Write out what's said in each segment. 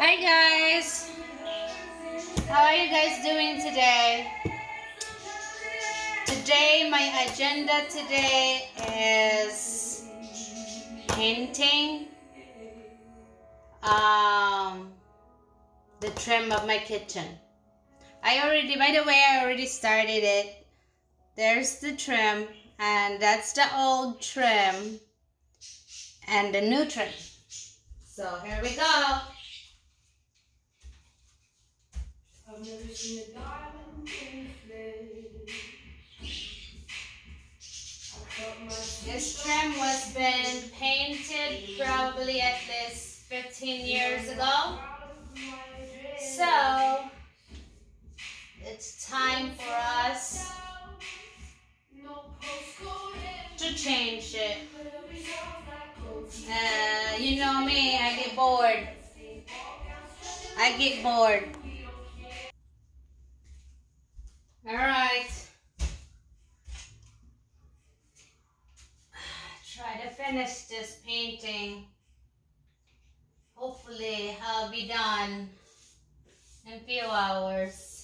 Hi guys! How are you guys doing today? Today, my agenda today is painting um, the trim of my kitchen. I already, by the way, I already started it. There's the trim and that's the old trim and the new trim. So here we go. This trim was been painted probably at least 15 years ago. So, it's time for us to change it. Uh, you know me, I get bored. I get bored. All right. Try to finish this painting. Hopefully I'll be done in a few hours.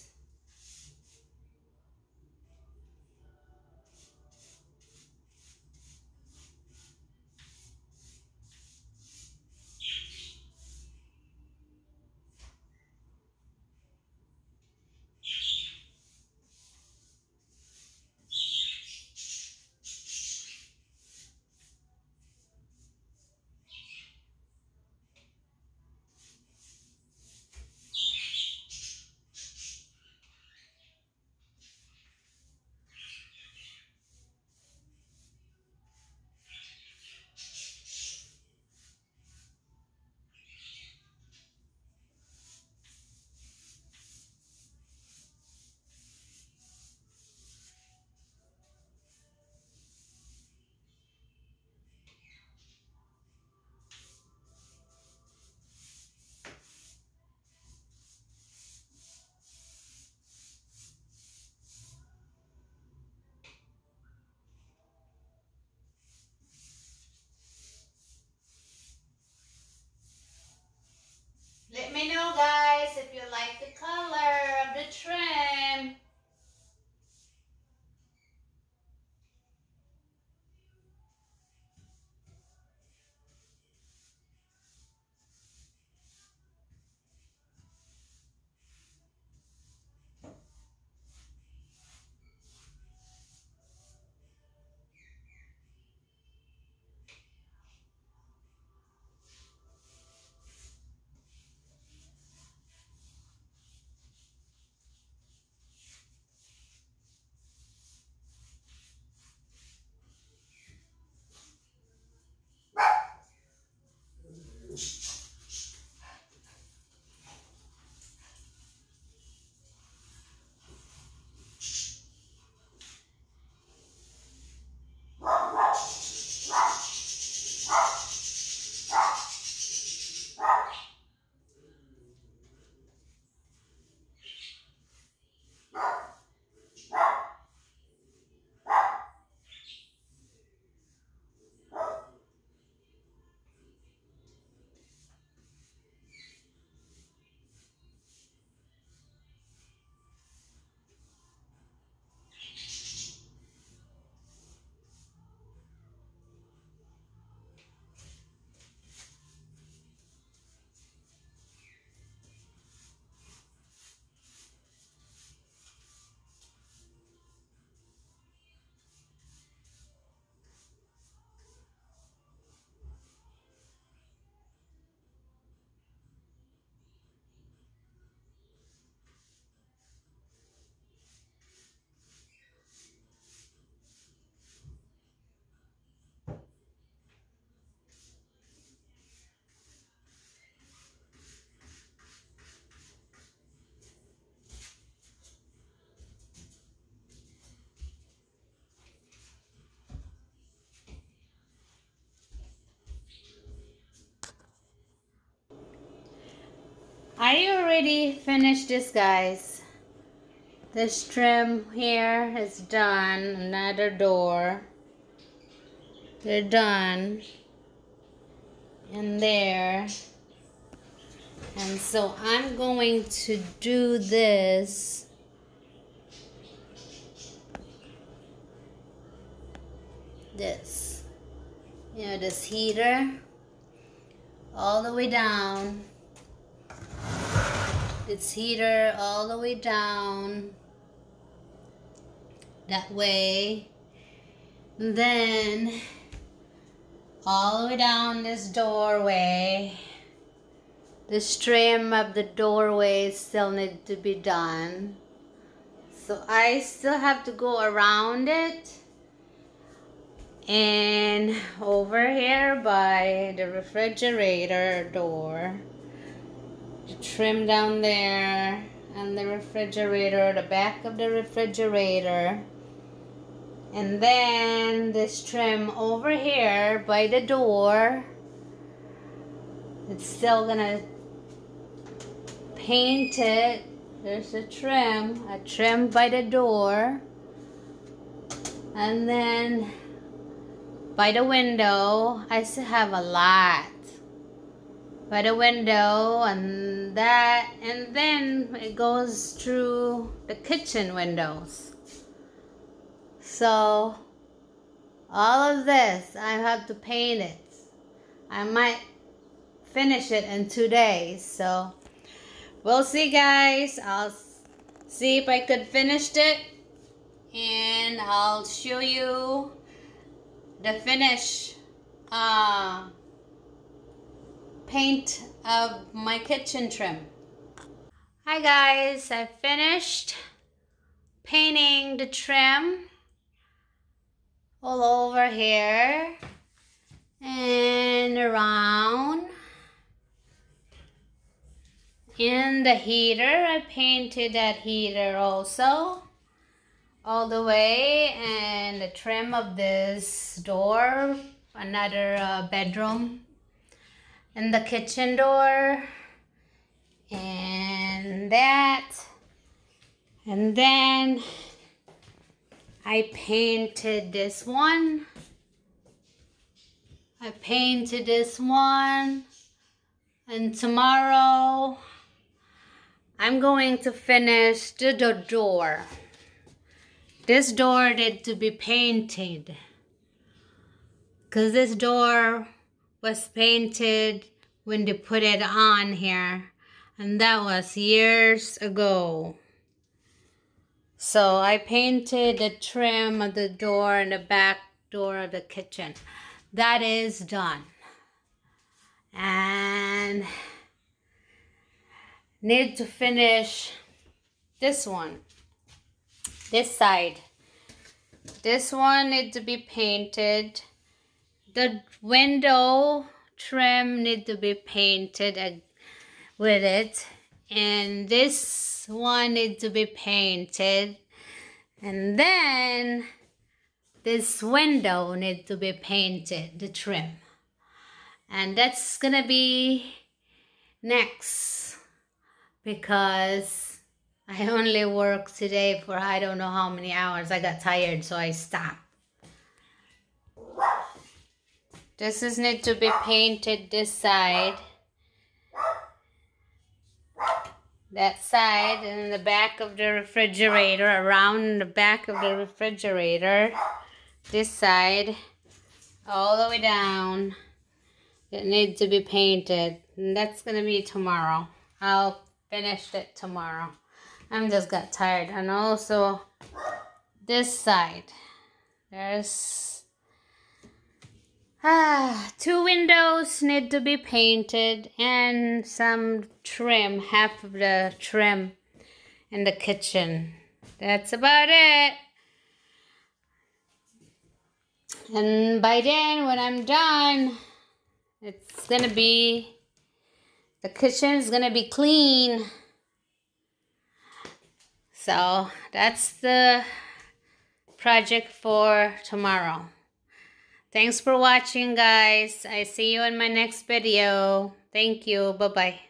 You already finished this guys? This trim here is done. Another door. They're done. And there. And so I'm going to do this. This. You know, this heater all the way down. This heater all the way down. That way. And then all the way down this doorway. The trim of the doorway still need to be done. So I still have to go around it. And over here by the refrigerator door, trim down there, and the refrigerator, the back of the refrigerator. And then this trim over here by the door. It's still gonna paint it. There's a trim, a trim by the door. And then by the window, I still have a lot. By the window and that, and then it goes through the kitchen windows. So, all of this, I have to paint it. I might finish it in two days, so we'll see guys I'll see if I could finish it and I'll show you the finish uh, paint of my kitchen trim. Hi guys. I finished painting the trim all over here and around. In the heater I painted that heater also all the way and the trim of this door another uh, bedroom and the kitchen door and that and then I painted this one I painted this one and tomorrow I'm going to finish the, door. This door need to be painted. Because this door was painted when they put it on here. And that was years ago. So I painted the trim of the door and the back door of the kitchen. That is done. And need to finish this one this side this one need to be painted the window trim need to be painted with it and this one need to be painted and then this window need to be painted the trim and that's gonna be next because I only worked today for I don't know how many hours. I got tired, so I stopped. This is need to be painted this side. That side and the back of the refrigerator, around the back of the refrigerator. This side, all the way down. It needs to be painted. And that's going to be tomorrow. I'll finish it tomorrow. I'm just got tired. And also this side. There's ah, two windows need to be painted and some trim, half of the trim in the kitchen. That's about it. And by then, when I'm done, it's gonna be the kitchen is to be clean. So that's the project for tomorrow. Thanks for watching guys. I see you in my next video. Thank you. Bye-bye.